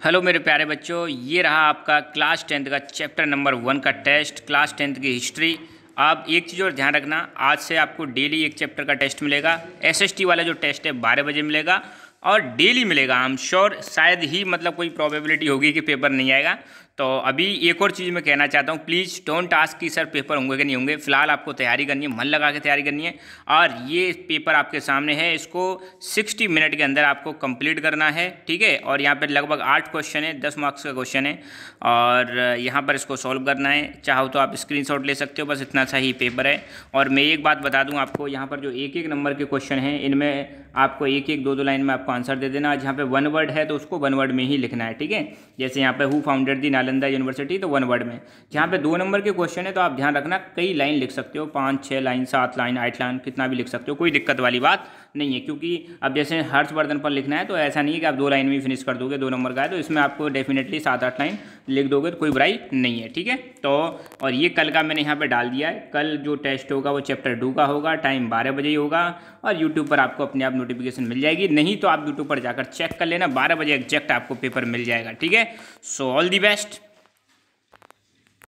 Hello मेरे प्यारे बच्चों, ये रहा आपका क्लास टेंथ का चैप्टर नंबर वन का टेस्ट, क्लास टेंथ की हिस्ट्री। आप एक चीज़ और ध्यान रखना, आज से आपको डेली एक चैप्टर का टेस्ट मिलेगा एसएसटी वाला जो टेस्ट है बारह बजे मिलेगा, और डेली मिलेगा आई एम श्योर शायद ही मतलब कोई प्रोबेबिलिटी होगी कि पेपर नहीं आएगा। तो अभी एक और चीज़ मैं कहना चाहता हूँ प्लीज़ डोंट आस्क कि सर पेपर होंगे कि नहीं होंगे। फ़िलहाल आपको तैयारी करनी है, मन लगा के तैयारी करनी है और ये पेपर आपके सामने है, इसको 60 मिनट के अंदर आपको कंप्लीट करना है, ठीक है? और यहाँ पर लगभग आठ क्वेश्चन है, दस मार्क्स का क्वेश्चन है और यहाँ पर इसको सॉल्व करना है। चाहो तो आप स्क्रीन ले सकते हो, बस इतना सा ही पेपर है। और मैं एक बात बता दूँ आपको, यहाँ पर जो एक एक नंबर के क्वेश्चन हैं, इनमें आपको एक एक, दो दो लाइन में आपको आंसर दे देना। जहाँ पे वन वर्ड है तो उसको वन वर्ड में ही लिखना है, ठीक है? जैसे यहाँ पे who founded the Nalanda university तो वन वर्ड में। जहाँ पे दो नंबर के क्वेश्चन है तो आप ध्यान रखना, कई लाइन लिख सकते हो, पाँच छः लाइन सात लाइन आठ लाइन कितना भी लिख सकते हो, कोई दिक्कत वाली बात नहीं है, क्योंकि अब जैसे हर्षवर्धन पर लिखना है तो ऐसा नहीं है कि आप दो लाइन में फिनिश कर दोगे, दो नंबर का है तो इसमें आपको डेफिनेटली सात, आठ लाइन लिख दोगे तो कोई बुराई नहीं है, ठीक है? तो और ये कल का मैंने यहाँ पे डाल दिया है। कल जो टेस्ट होगा वो चैप्टर टू का होगा टाइम बारह बजे ही होगा, और यूट्यूब पर आपको अपने आप नोटिफिकेशन मिल जाएगी। नहीं तो आप यूट्यूब पर जाकर चेक कर लेना, बारह बजे एग्जैक्ट आपको पेपर मिल जाएगा, ठीक है? So all the best